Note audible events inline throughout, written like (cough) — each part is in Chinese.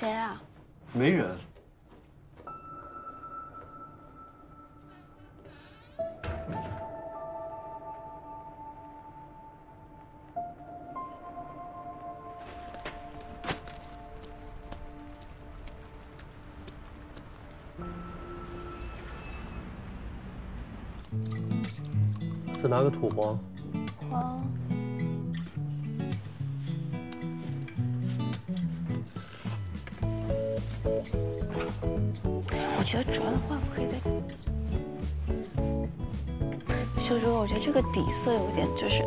谁啊？没人。再拿个土黄。觉得主要的画不可以再。秀珠，我觉得这个底色有点就是。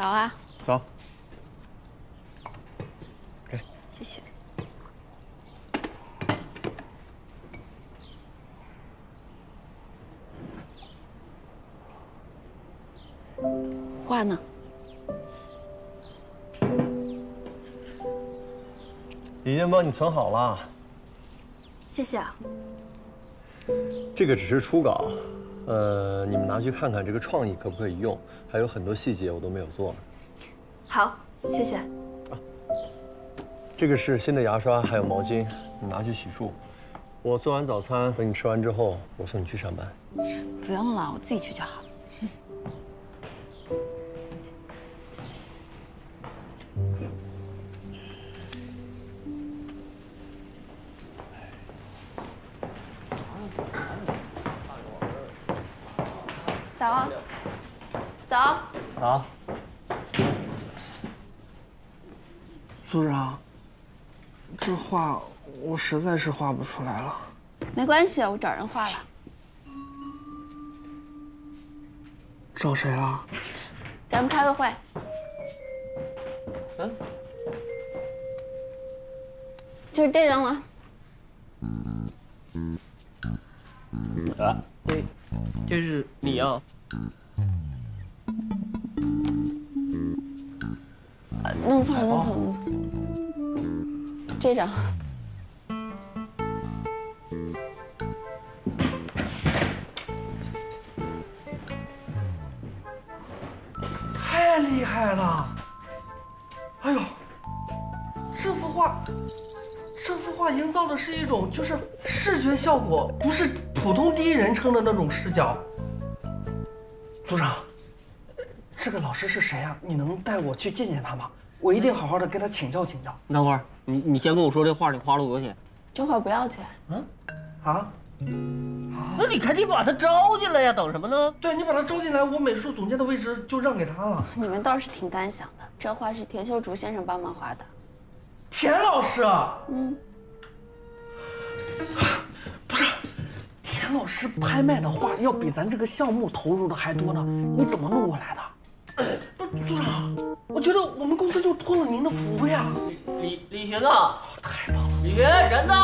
早啊，早。给。谢谢。画呢？已经帮你存好了，谢谢啊。这个只是初稿，呃，你们拿去看看这个创意可不可以用，还有很多细节我都没有做呢。好，谢谢。啊这个是新的牙刷，还有毛巾，你拿去洗漱。我做完早餐，等你吃完之后，我送你去上班。不用了，我自己去就好。实在是画不出来了。没关系，我找人画了。找谁了？咱们开个会。嗯。就是这人了。啊，对，就是你啊？呃弄错了，弄错了，弄错了。这张。厉害了！哎呦，这幅画，这幅画营造的是一种就是视觉效果，不是普通第一人称的那种视角。组长，呃这个老师是谁啊？你能带我去见见他吗？我一定好好的跟他请教请教。等会儿，你你先跟我说这画你花了多少钱？这画不要钱，嗯啊？那你赶紧把他招进来呀！等什么呢？对你把他招进来，我美术总监的位置就让给他了。你们倒是挺单想的。这画是田秀竹先生帮忙画的，田老师，嗯，(sighs) 不是，田老师拍卖的画要比咱这个项目投入的还多呢，你怎么弄过来的？不是组长，我觉得我们公司就托了您的福呀。李李寻呢？太棒了！李寻，人呢？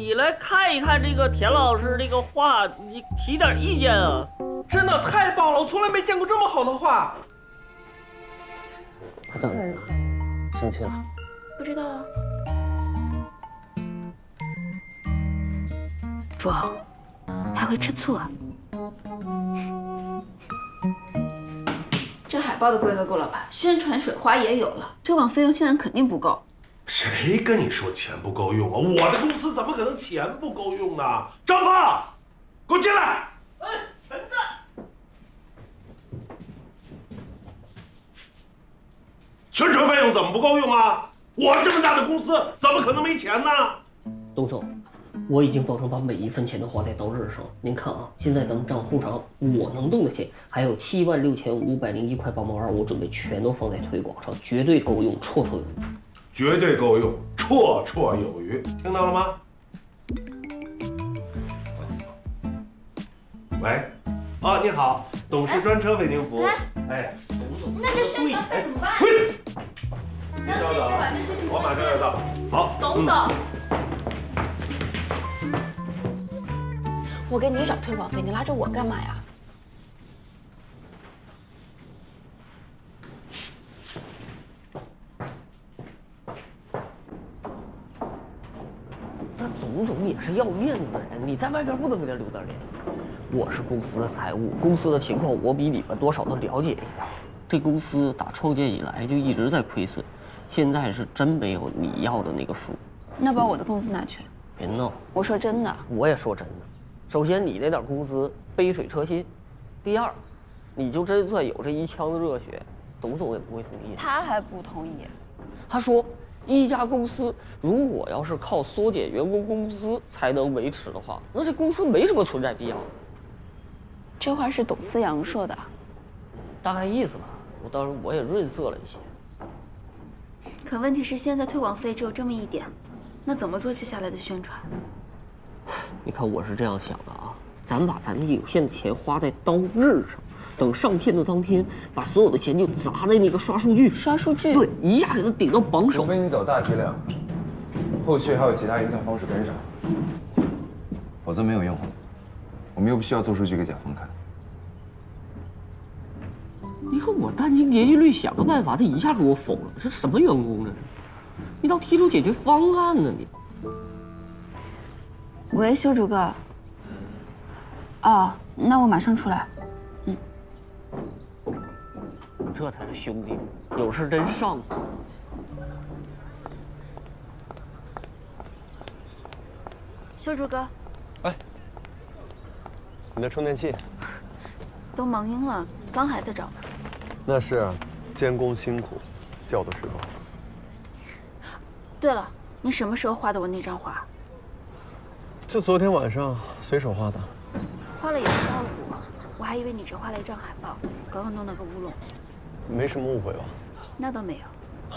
你你来看一看这个田老师这个画，你提点意见啊！真的太棒了，我从来没见过这么好的画。他怎么了？生气了？不知道啊。壮，还会吃醋啊？这海报的规格够了吧？宣传水花也有了，推广费用现在肯定不够。谁跟你说钱不够用啊？我的公司怎么可能钱不够用呢？张峰，给我进来！哎，陈子，宣传费用怎么不够用啊？我这么大的公司怎么可能没钱呢？董总，我已经保证把每一分钱都花在刀刃上。您看啊，现在咱们账户上我能动的钱还有七万六千五百零一块八毛二，我准备全都放在推广上，绝对够用，绰绰有余。绝对够用，绰绰有余，听到了吗？喂，啊，你好，董事专车为您服务。哎，董总，那这宣传费怎么办？喂，那稍等啊必须把这事情我马上就到。好，董总，我给你找推广费，你拉着我干嘛呀？那董总也是要面子的人，你在外边不能给他留点脸。我是公司的财务，公司的情况我比你们多少都了解一点。这公司打创建以来就一直在亏损，现在是真没有你要的那个数。那把我的工资拿去。别闹，我说真的，我也说真的。首先，你那点工资杯水车薪；第二，你就真算有这一腔子热血，董总也不会同意。他还不同意。他说，一家公司如果要是靠缩减员工工资才能维持的话，那这公司没什么存在必要。这话是董思阳说的。大概意思吧。我当时我也润色了一些。可问题是，现在推广费只有这么一点，那怎么做接下来的宣传？你看我是这样想的啊，咱把咱们有限的钱花在刀刃上，等上线的当天，把所有的钱就砸在那个刷数据，刷数据。对，一下给他顶到榜首除。非你走大批量，后续还有其他营销方式跟上，否则没有用。我们又不需要做数据给甲方看。你看我殚精竭虑想个办法，他一下给我否了，这什么员工这是？你倒提出解决方案呢你？喂，修竹哥。哦，那我马上出来。这才是兄弟，有事真上。修竹哥，哎你的充电器，(laughs) 都忙晕了，刚还在找呢。那是监工辛苦，叫的时候。对了，你什么时候画的我那张画？就昨天晚上随手画的。画了也不告诉我，我还以为你只画了一张海报，刚刚弄了个乌龙。没什么误会吧？那倒没有。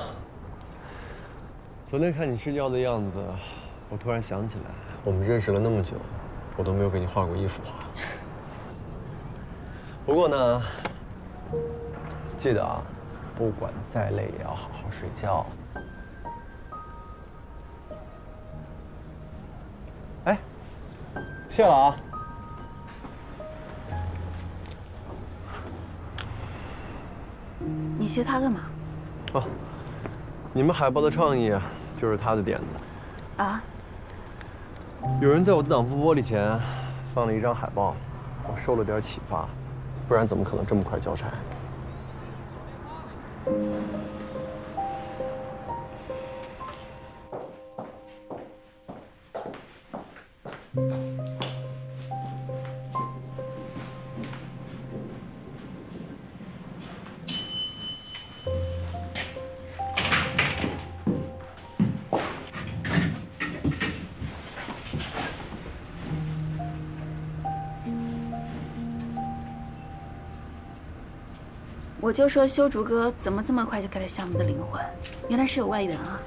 昨天看你睡觉的样子，我突然想起来，我们认识了那么久，我都没有给你画过一幅画。(laughs) 不过呢，记得啊，不管再累也要好好睡觉。哎，谢了啊。你谢他干嘛？哦，你们海报的创意啊，就是他的点子。啊？有人在我的挡风玻璃前放了一张海报，我受了点启发，不然怎么可能这么快交差？我就说修竹哥怎么这么快就开了项目的灵魂，原来是有外援啊，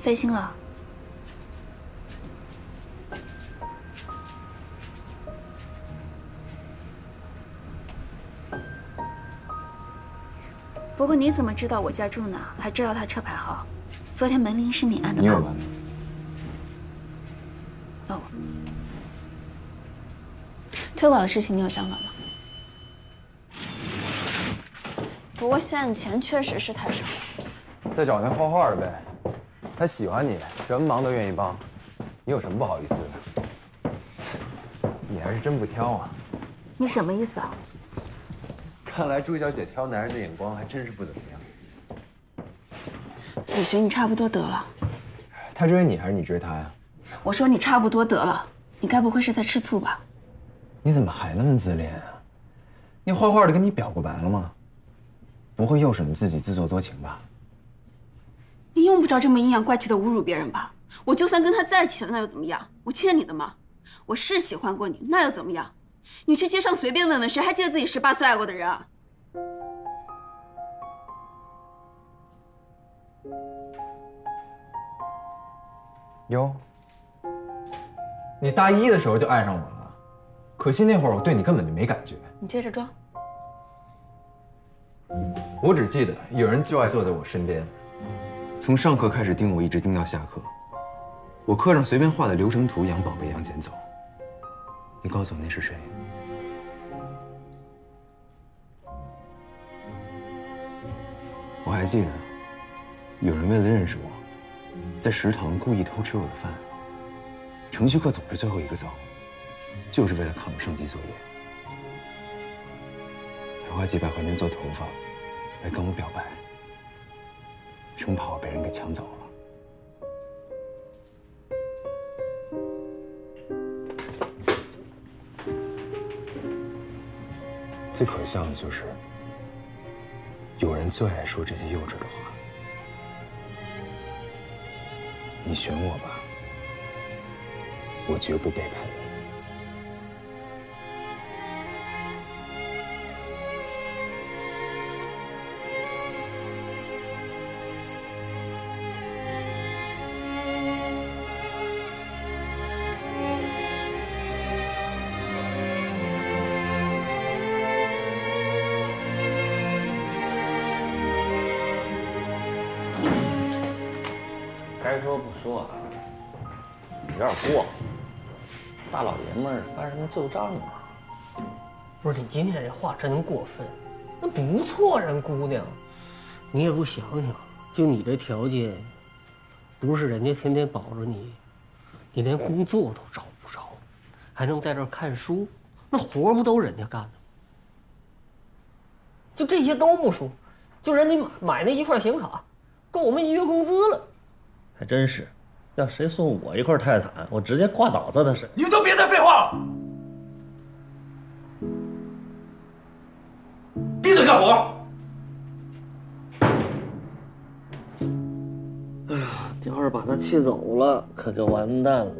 费心了。不过你怎么知道我家住哪？还知道他车牌号？昨天门铃是你按的吧？你有吧？哦。推广的事情你有想法吗？不过现在钱确实是太少了。再找那画画的呗，他喜欢你，什么忙都愿意帮，你有什么不好意思的？你还是真不挑啊！你什么意思啊？(laughs) 看来朱小姐挑男人的眼光还真是不怎么样。李寻，你差不多得了。他追你还是你追他呀？我说你差不多得了，你该不会是在吃醋吧？你怎么还那么自恋啊？那画画的跟你表过白了吗？不会又是你自己自作多情吧？你用不着这么阴阳怪气的侮辱别人吧？我就算跟他在一起了，那又怎么样？我欠你的吗？我是喜欢过你，那又怎么样？你去街上随便问问，谁还记得自己十八岁爱过的人啊？哟，你大一的时候就爱上我了，可惜那会儿我对你根本就没感觉。你接着装。我只记得有人就爱坐在我身边，从上课开始盯我，一直盯到下课。我课上随便画的流程图，杨宝贝一样捡走。你告诉我那是谁？我还记得，有人为了认识我，在食堂故意偷吃我的饭。程序课总是最后一个走，就是为了看我升级作业。还花几百块钱做头发，来跟我表白，生怕我被人给抢走了。最可笑的就是，有人最爱说这些幼稚的话。你选我吧，我绝不背叛你。旧账啊？不是你今天这话真过分，那不错，人姑娘，你也不想想，就你这条件，不是人家天天保着你，你连工作都找不着，还能在这儿看书，那活儿不都人家干的吗？就这些都不说，就人家买买那一块显卡，够我们一月工资了。还真是，要谁送我一块泰坦，我直接挂倒在他身。你们都别再废话了，在干活。哎呀要是把他气走了，可就完蛋了。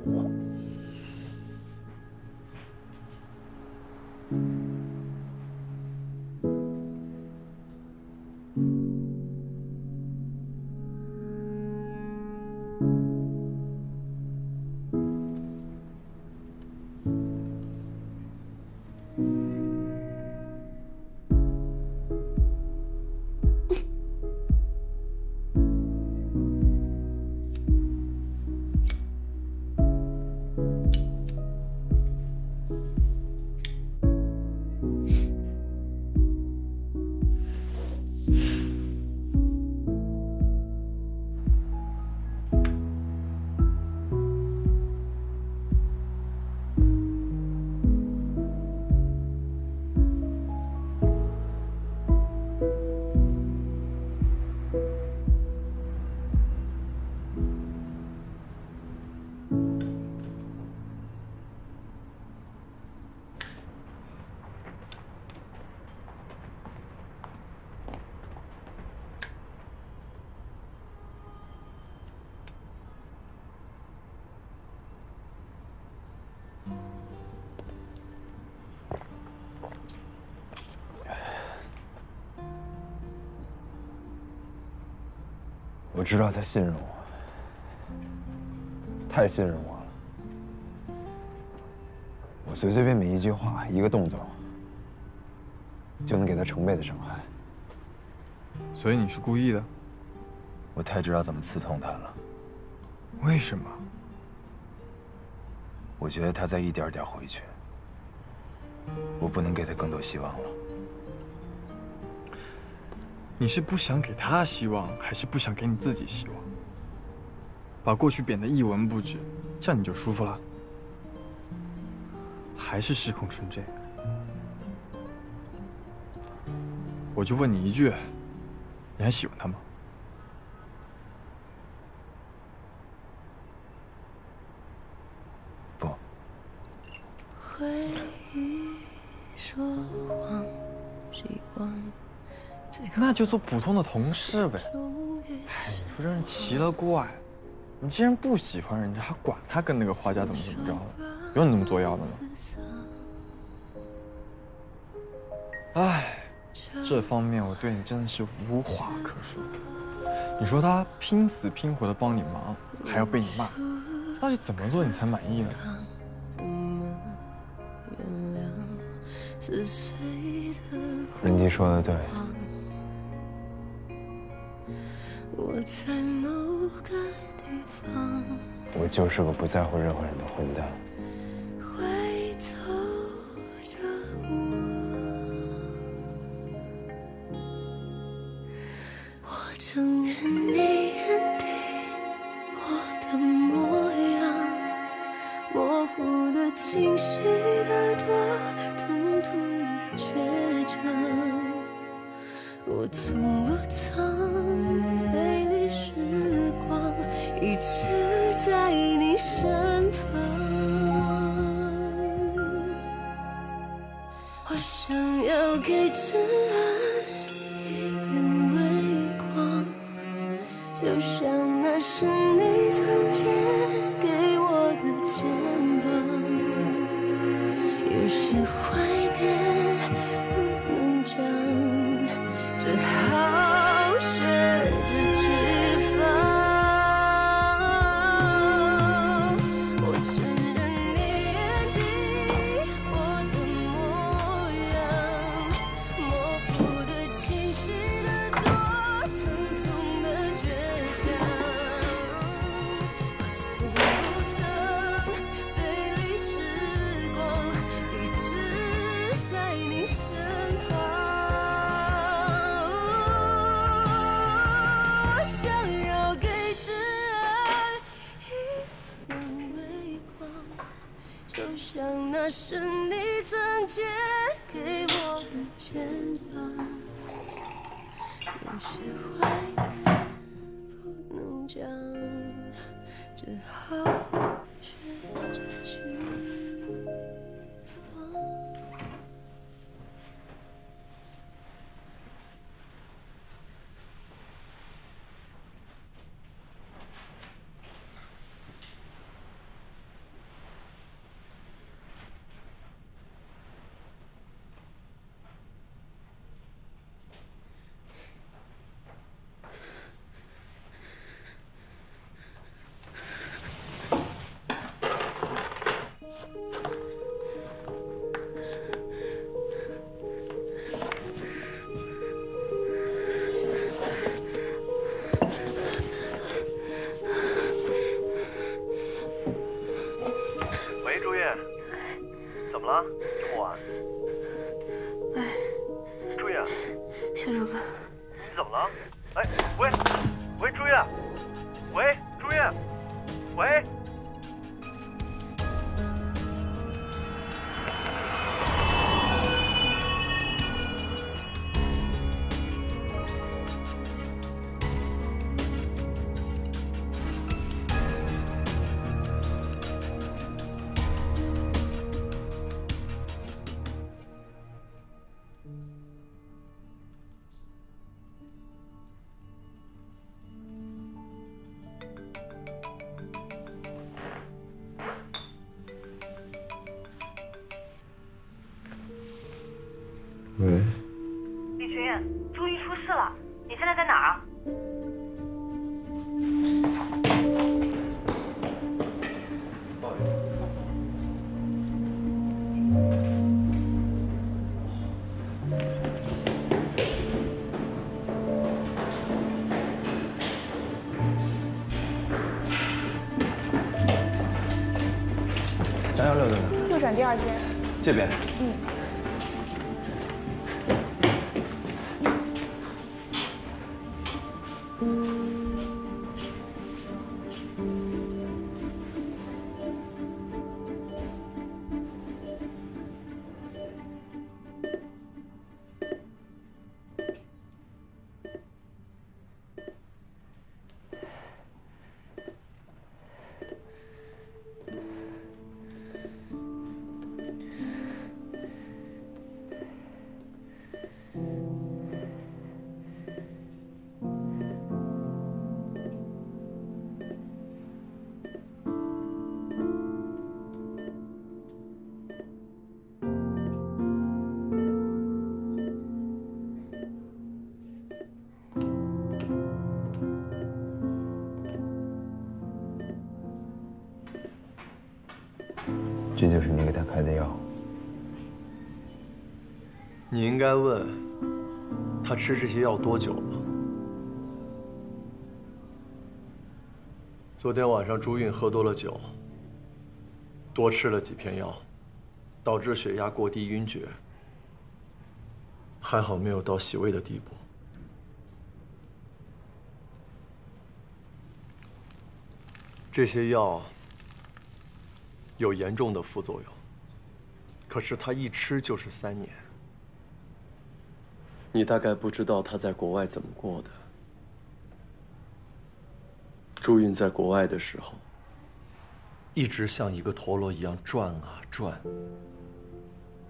我知道他信任我，太信任我了。我随随便便一句话、一个动作，就能给他成倍的伤害。所以你是故意的？我太知道怎么刺痛他了。为什么？我觉得他在一点点回去，我不能给他更多希望了。你是不想给他希望，还是不想给你自己希望？把过去贬得一文不值，这样你就舒服了？还是失控成这样？我就问你一句，你还喜欢他吗？就做普通的同事呗。哎，你说真是奇了怪，你既然不喜欢人家，还管他跟那个画家怎么怎么着的，有你那么作妖的吗？哎，这方面我对你真的是无话可说。你说他拼死拼活的帮你忙，还要被你骂，到底怎么做你才满意呢？人家说的对，在某个地方我就是个不在乎任何人的混蛋。有这边。你应该问，他吃这些药多久了？昨天晚上朱韵喝多了酒，多吃了几片药，导致血压过低晕厥。还好没有到洗胃的地步。这些药有严重的副作用，可是他一吃就是三年。你大概不知道他在国外怎么过的。朱韵在国外的时候，一直像一个陀螺一样转啊转。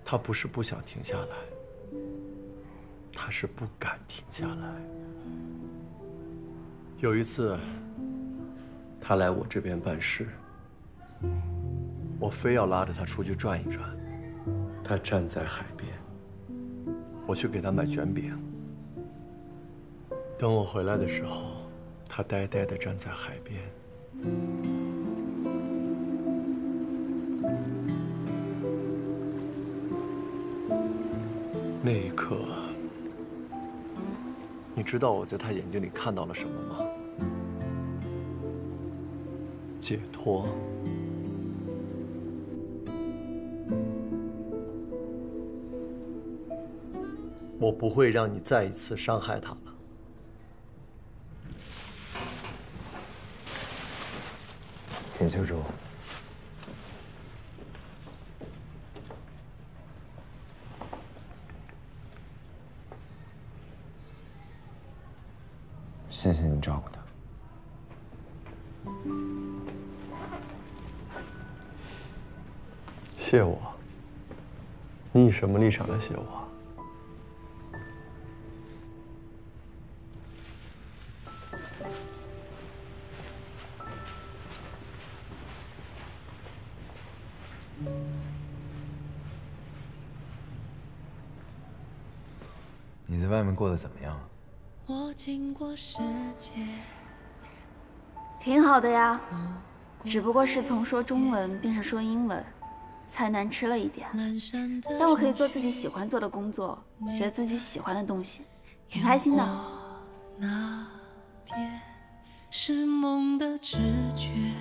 他不是不想停下来，他是不敢停下来。有一次，他来我这边办事，我非要拉着他出去转一转。他站在海边，我去给他买卷饼。等我回来的时候，他呆呆地站在海边。那一刻，你知道我在他眼睛里看到了什么吗？解脱。我不会让你再一次伤害他了。铁救主，谢谢你照顾他。谢我？你以什么立场来谢我？过得怎么样？我经过世界，挺好的呀，只不过是从说中文变成说英文，菜难吃了一点。但我可以做自己喜欢做的工作，学自己喜欢的东西，挺开心的。那边是梦的直觉，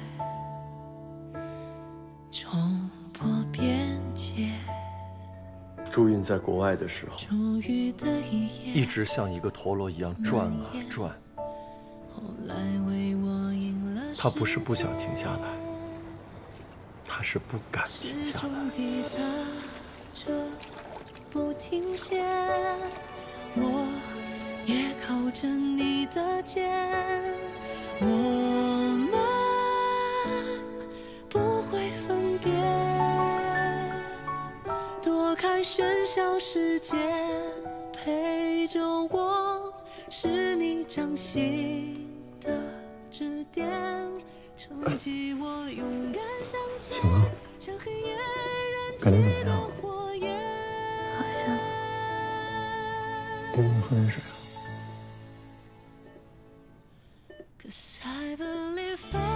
朱韵在国外的时候，一直像一个陀螺一样转啊转。后来为我赢了他不是不想停下来，他是不敢停下来。始终抵达着不停歇，我开喧嚣世界，陪着我，是你掌心的指点，撑起我勇敢向前。像黑夜燃感觉怎么起的样？火焰。好像给你喝点水啊。Cause I believe I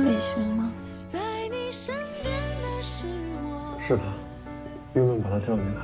李学吗？在你身边的是我，是他，郁闷把他叫进来。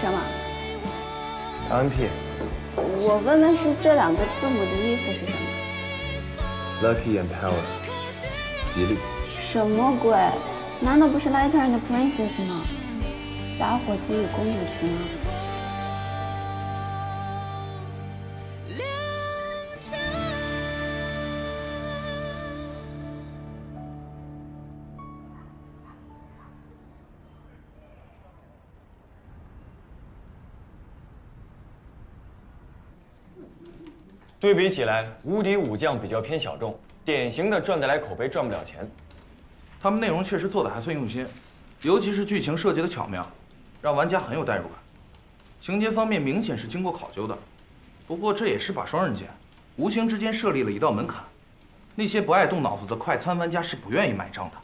什么？唐气我问的是这两个字母的意思是什么？，lucky and power，吉利。什么鬼？难道不是 Lighter and Princess 吗？打火机与公主裙啊！对比起来，《无敌武将》比较偏小众，典型的赚得来口碑赚不了钱。他们内容确实做的还算用心，尤其是剧情设计的巧妙，让玩家很有代入感。情节方面明显是经过考究的，不过这也是把双刃剑，无形之间设立了一道门槛，那些不爱动脑子的快餐玩家是不愿意买账的。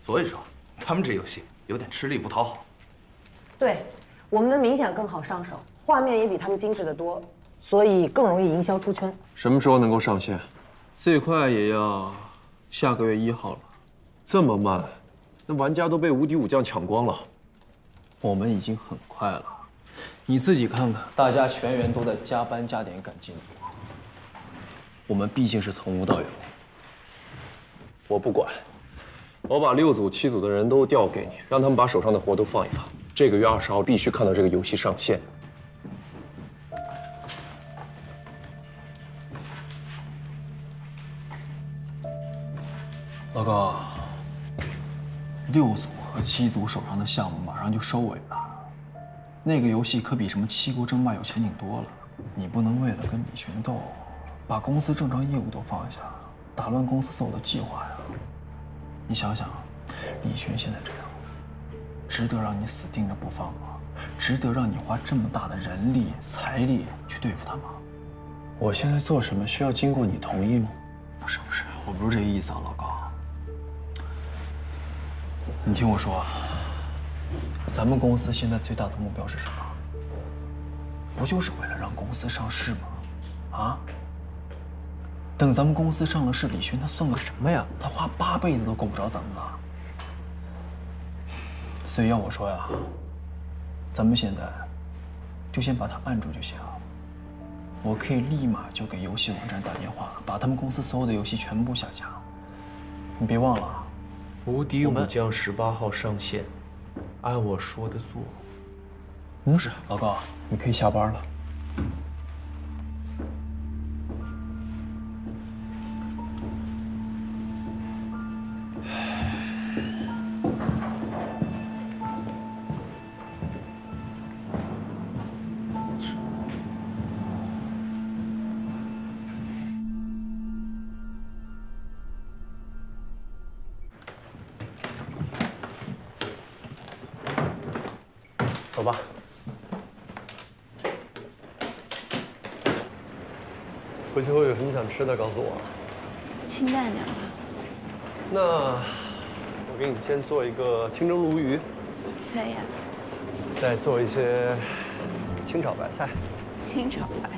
所以说，他们这游戏有点吃力不讨好。对，我们的明显更好上手，画面也比他们精致的多，所以更容易营销出圈。什么时候能够上线？最快也要下个月一号了。这么慢，那玩家都被无敌武将抢光了。我们已经很快了，你自己看看，大家全员都在加班加点赶进度。我们毕竟是从无到有。我不管，我把六组、七组的人都调给你，让他们把手上的活都放一放。这个月二十号必须看到这个游戏上线。老高，六组和七组手上的项目马上就收尾了，那个游戏可比什么七国争霸有前景多了。你不能为了跟李群斗，把公司正常业务都放下，打乱公司所有的计划呀。你想想，李群现在这样，值得让你死盯着不放吗？值得让你花这么大的人力财力去对付他吗？我现在做什么需要经过你同意吗？不是不是，我不是这意思啊，老高。你听我说，咱们公司现在最大的目标是什么？不就是为了让公司上市吗？啊？等咱们公司上了市，李寻他算个什么呀？他花八辈子都够不着咱们的。所以要我说呀，咱们现在就先把他按住就行。我可以立马就给游戏网站打电话，把他们公司所有的游戏全部下架。你别忘了，无敌武将十八号上线，按我说的做。嗯，是老高，你可以下班了。有什么想吃的，告诉我。清淡点吧。那我给你先做一个清蒸鲈鱼，可以啊，再做一些清炒白菜。清炒白。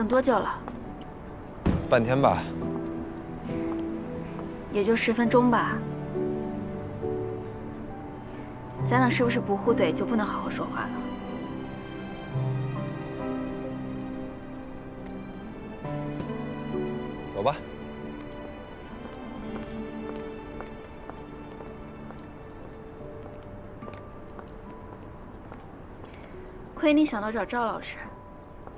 等多久了？半天吧。也就十分钟吧。咱俩是不是不互怼就不能好好说话了？走吧。亏你想到找赵老师，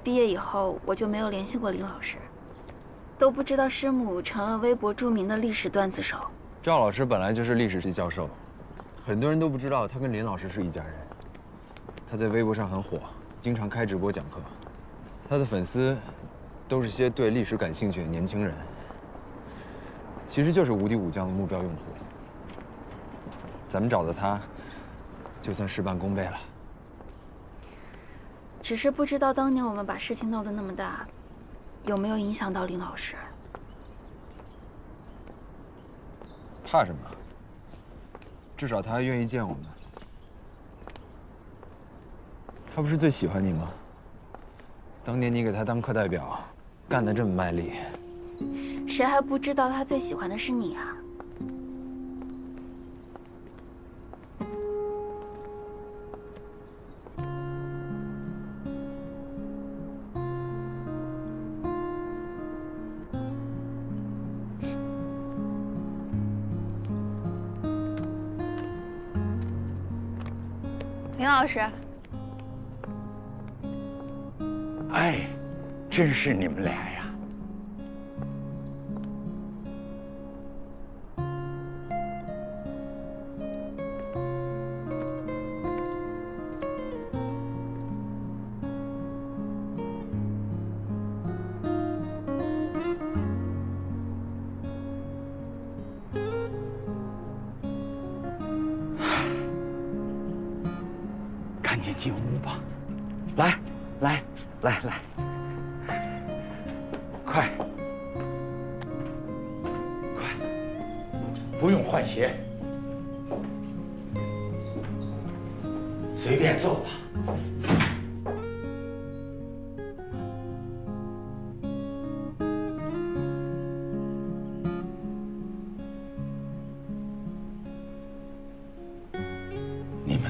毕业以后我就没有联系过林老师，都不知道师母成了微博著名的历史段子手。赵老师本来就是历史系教授，很多人都不知道他跟林老师是一家人。他在微博上很火，经常开直播讲课，他的粉丝都是些对历史感兴趣的年轻人，其实就是无敌武将的目标用户。咱们找到他，就算事半功倍了。只是不知道当年我们把事情闹得那么大，有没有影响到林老师？怕什么？至少他还愿意见我们。他不是最喜欢你吗？当年你给他当课代表，干得这么卖力，谁还不知道他最喜欢的是你啊？老师，哎，真是你们俩呀！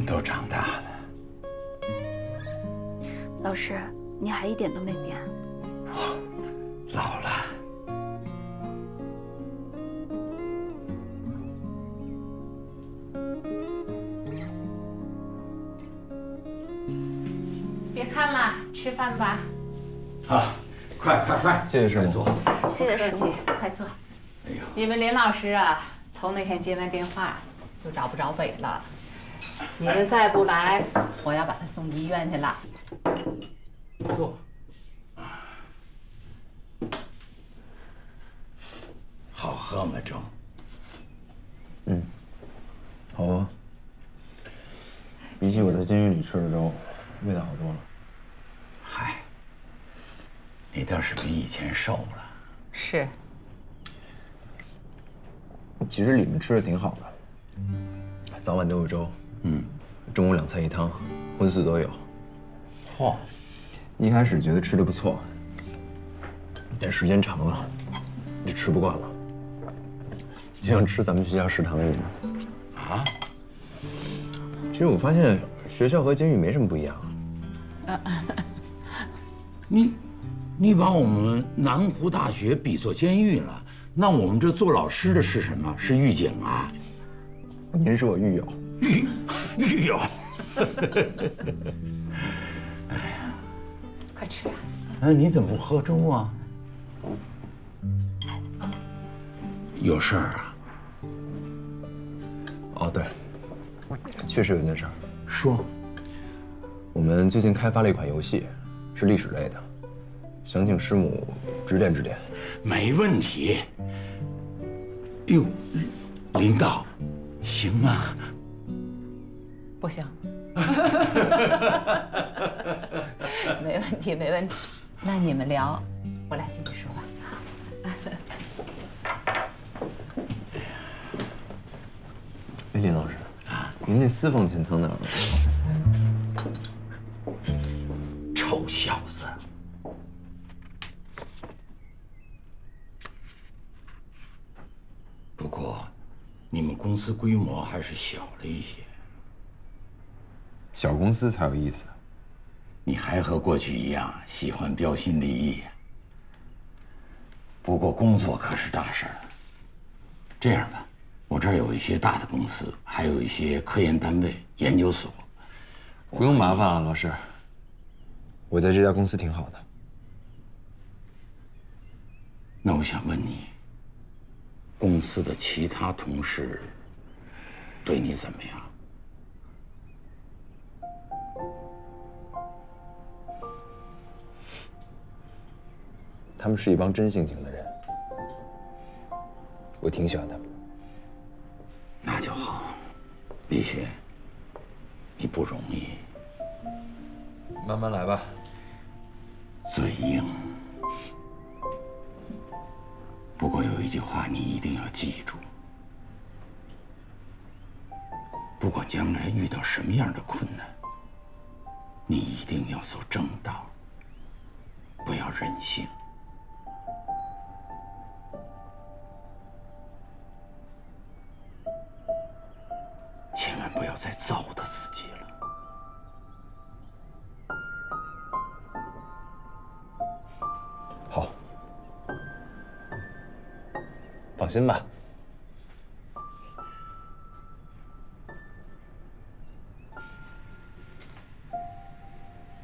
们都长大了。老师，你还一点都没变。老了，别看了，吃饭吧。啊，快快快，谢谢师母。谢谢师母，快坐。哎呦你们林老师啊，从那天接完电话就找不着北了。你们再不来，我要把他送医院去了。坐。好喝吗，粥？嗯，好喝。比起我在监狱里吃的粥，味道好多了。嗨，你倒是比以前瘦了。是。其实里面吃的挺好的，早晚都有粥，嗯，中午两菜一汤，荤素都有。嚯！一开始觉得吃的不错，但时间长了就吃不惯了，就像吃咱们学校食堂一样。啊？其实我发现学校和监狱没什么不一样啊。(laughs) 你，你把我们南湖大学比作监狱了，那我们这做老师的是什么？是狱警啊？您是我狱友。狱狱友。快吃啊！哎，你怎么不喝粥啊？有事儿啊？哦，对，确实有件事儿。说，我们最近开发了一款游戏，是历史类的，想请师母指点指点。没问题。哟，领导，行吗？不行。(laughs) 没问题没问题。那你们聊我俩进去说吧。哎林老师您那私房钱藏哪儿了？臭小子。不过你们公司规模还是小了一些。小公司才有意思。你还和过去一样喜欢标新立异。不过工作可是大事儿。这样吧，我这儿有一些大的公司，还有一些科研单位、研究所。不用麻烦了，老师。我在这家公司挺好的。那我想问你，公司的其他同事对你怎么样？他们是一帮真性情的人，我挺喜欢他们的。那就好，李雪，你不容易。慢慢来吧。嘴硬，不过有一句话你一定要记住：不管将来遇到什么样的困难，你一定要走正道，不要任性。要再糟蹋自己了。好，放心吧。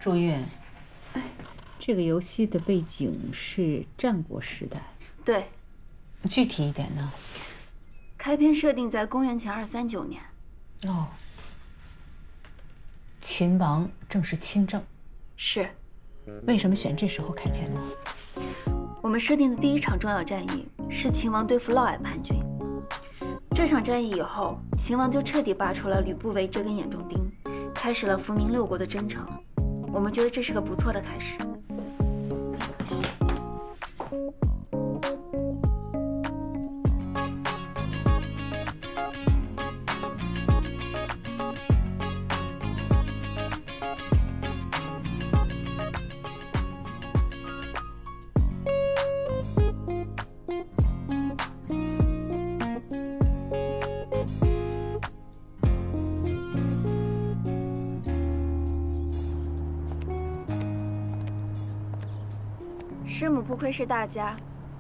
朱韵，这个游戏的背景是战国时代，对，具体一点呢？开篇设定在公元前二三九年。哦，秦王正是亲政，是。为什么选这时候开篇呢？我们设定的第一场重要战役是秦王对付嫪毐叛军。这场战役以后，秦王就彻底拔出了吕不韦这根眼中钉，开始了扶民六国的征程。我们觉得这是个不错的开始。师母不愧是大家，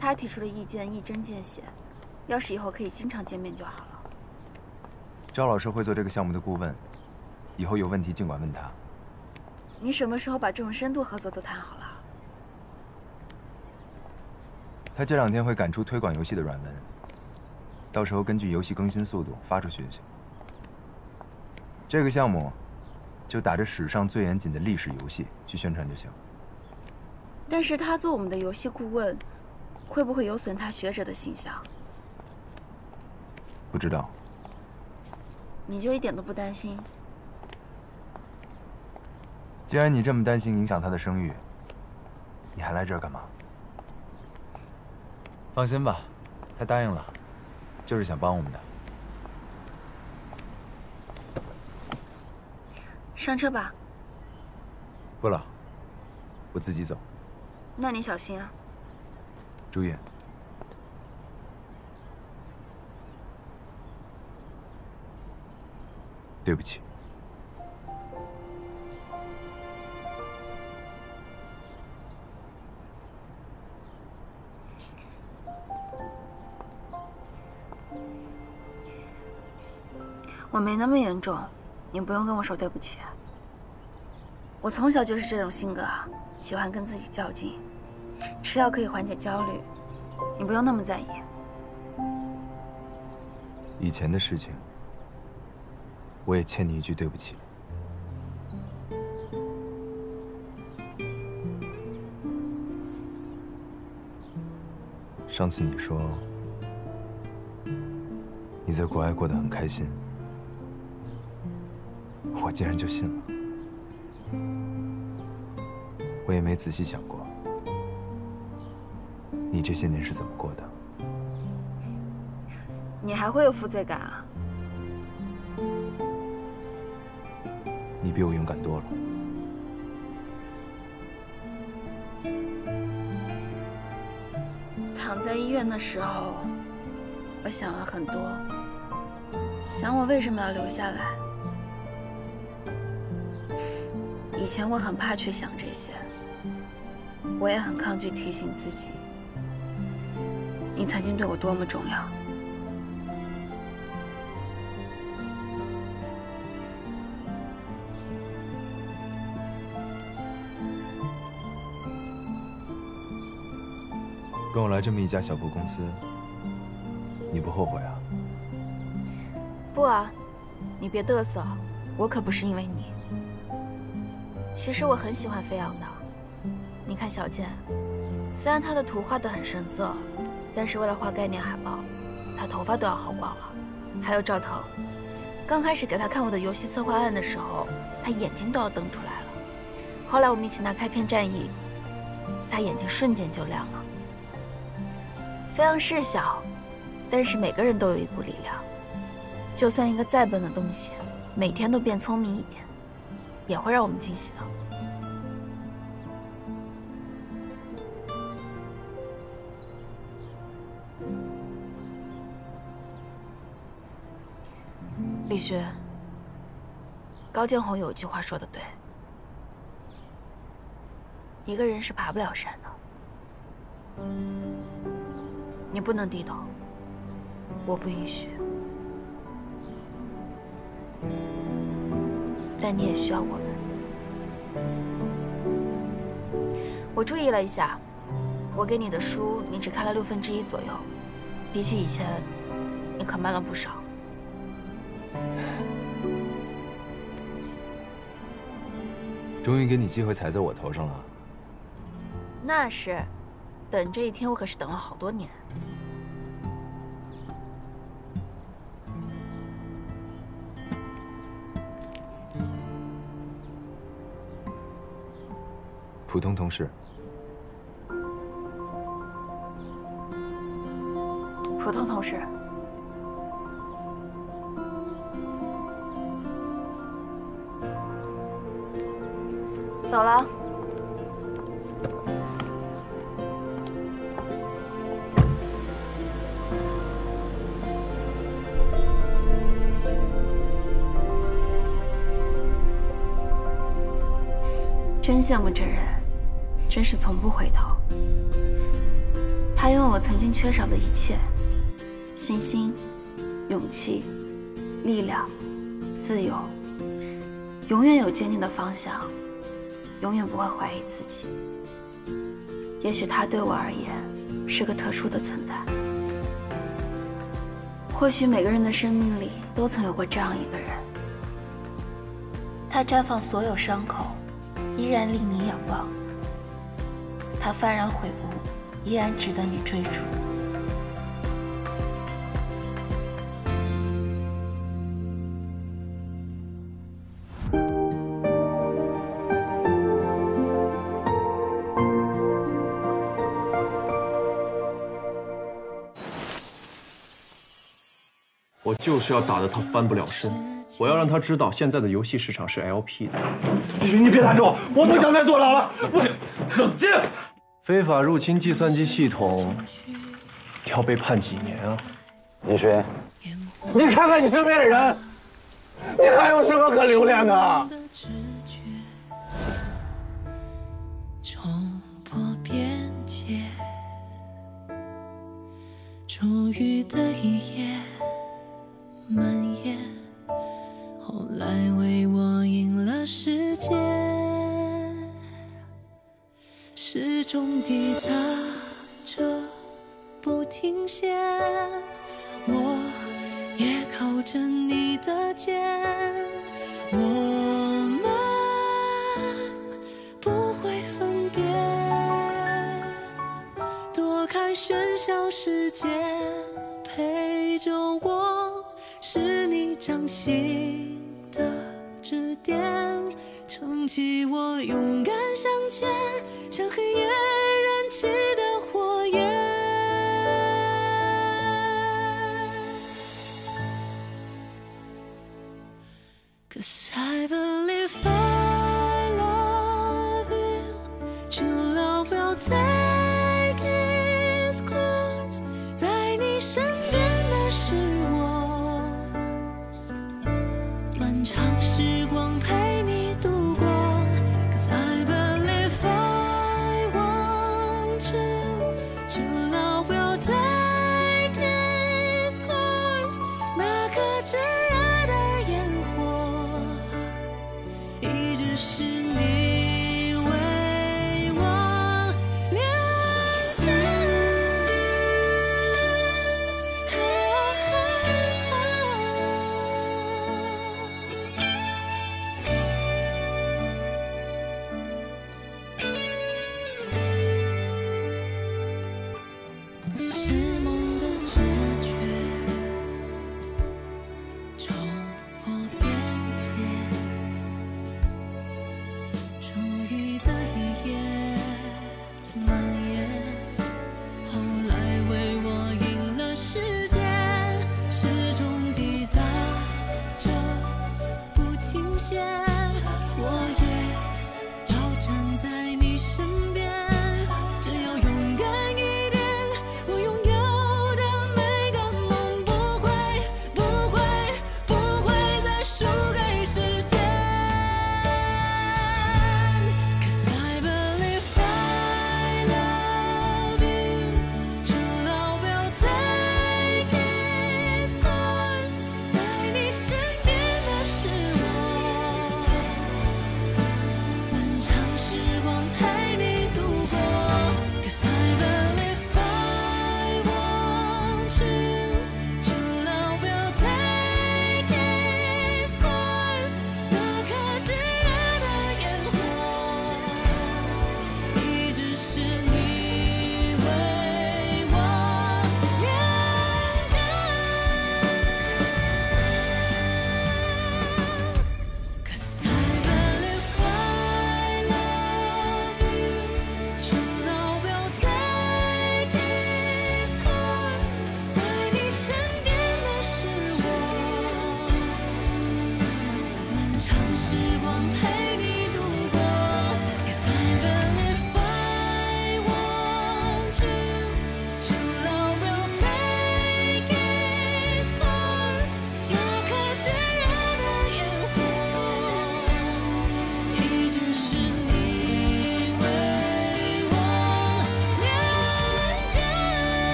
她提出的意见一针见血。要是以后可以经常见面就好了。赵老师会做这个项目的顾问，以后有问题尽管问他。你什么时候把这种深度合作都谈好了？他这两天会赶出推广游戏的软文，到时候根据游戏更新速度发出去就行。这个项目就打着史上最严谨的历史游戏去宣传就行。但是他做我们的游戏顾问，会不会有损他学者的形象？不知道。你就一点都不担心？既然你这么担心影响他的声誉，你还来这儿干嘛？放心吧，他答应了，就是想帮我们的。上车吧。不了，我自己走。那你小心啊。朱韵，对不起。我没那么严重，你不用跟我说对不起。我从小就是这种性格啊，喜欢跟自己较劲。吃药可以缓解焦虑，你不用那么在意。以前的事情，我也欠你一句对不起。上次你说你在国外过得很开心，我竟然就信了。我也没仔细想过，你这些年是怎么过的。你还会有负罪感啊？你比我勇敢多了。躺在医院的时候，我想了很多。想我为什么要留下来？以前我很怕去想这些，我也很抗拒提醒自己，你曾经对我多么重要。跟我来这么一家小破公司，你不后悔啊？不啊，你别嘚瑟，我可不是因为你。其实我很喜欢飞扬的，你看小健，虽然他的图画得很生涩，但是为了画概念海报，他头发都要薅光了。还有赵腾，刚开始给他看我的游戏策划案的时候，他眼睛都要瞪出来了。后来我们一起拿开篇战役，他眼睛瞬间就亮了。飞扬是小，但是每个人都有一股力量。就算一个再笨的东西，每天都变聪明一点，也会让我们惊喜的。雪，高建宏有一句话说的对：一个人是爬不了山的。你不能低头，我不允许。但你也需要我们。我注意了一下，我给你的书，你只看了六分之一左右，比起以前，你可慢了不少。(laughs) 终于给你机会踩在我头上了。那是，等这一天我可是等了好多年。普通同事，普通同事。羡慕这人，真是从不回头。他拥有我曾经缺少的一切：信心、勇气、力量、自由。永远有坚定的方向，永远不会怀疑自己。也许他对我而言是个特殊的存在。或许每个人的生命里都曾有过这样一个人，他绽放所有伤口。依然令你仰望，他幡然悔悟，依然值得你追逐。我就是要打得他翻不了身，我要让他知道现在的游戏市场是 LP 的。你别拦住，我我不想再坐牢了。我 (laughs) 冷静！非法入侵计算机系统，要被判几年啊？李旭，你看看你身边的人，你还有什么可留恋的？冲破边界，终于的一夜。蔓延，赢了世界，始终抵达着不停歇。我也靠着你的肩，我们不会分别，躲开喧嚣世界，陪着我。是你掌心的支点，撑起我勇敢向前，像黑夜燃起的火焰。Cause I believe